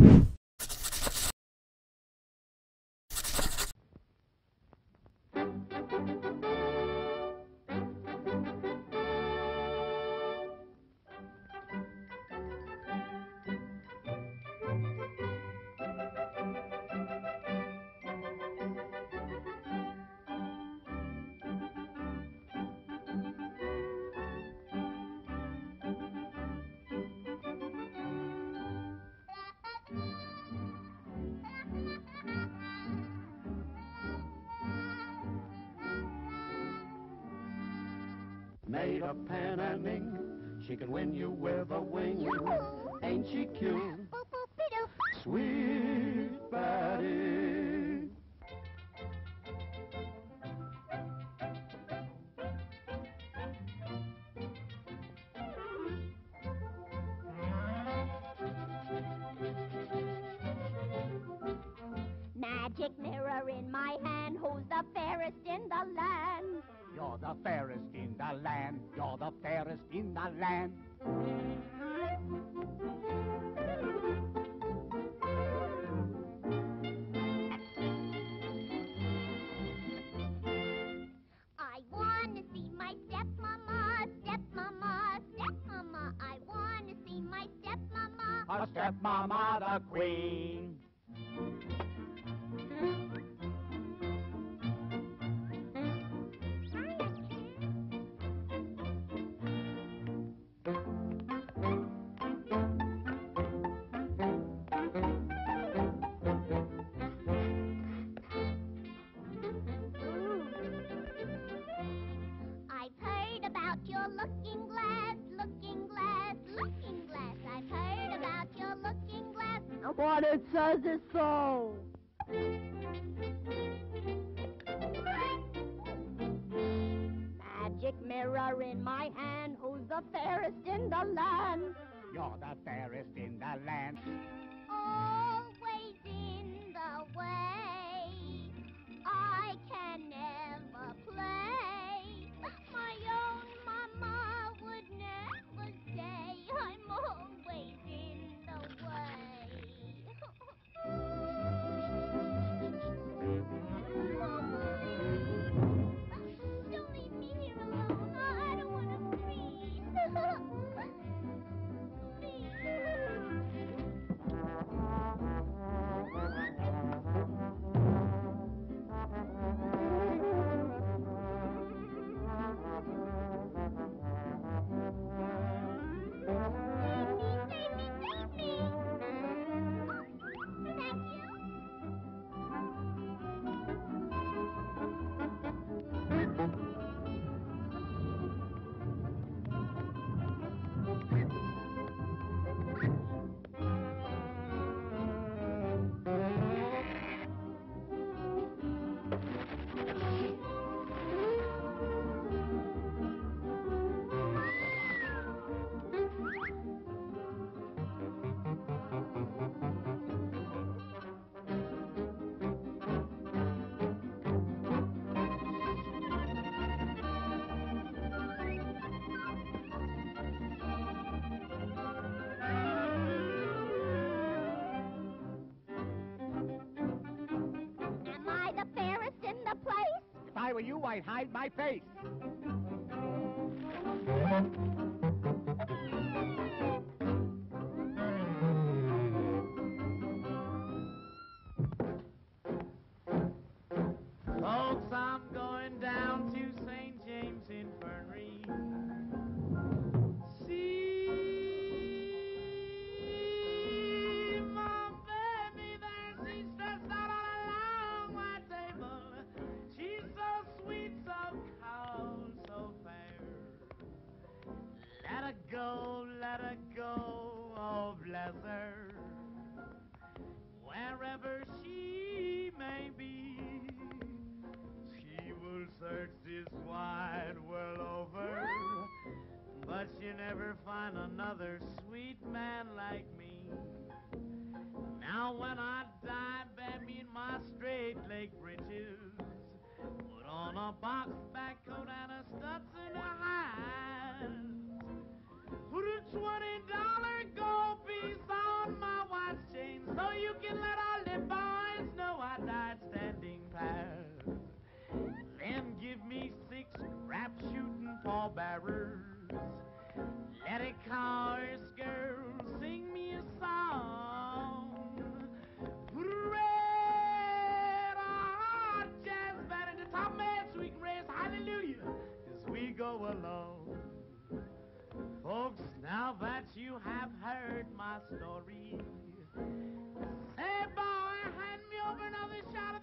you Made of pen and ink, she can win you with a wing. Ain't she cute? Sweet Betty. Magic mirror in my hand, who's the fairest in the land? You're the fairest in the land. You're the fairest in the land. I wanna see my stepmama, stepmama, stepmama. What it says is so. Magic mirror in my hand, who's the fairest in the land? You're the fairest in the land. Always I were you, I'd hide my face. Oh bless her. Wherever she may be, she will search this wide world over, but she'll never find another sweet man like me. Now when I die, me in my straight leg breeches, put on a box back along. Folks, now that you have heard my story, say boy, hand me over another shot of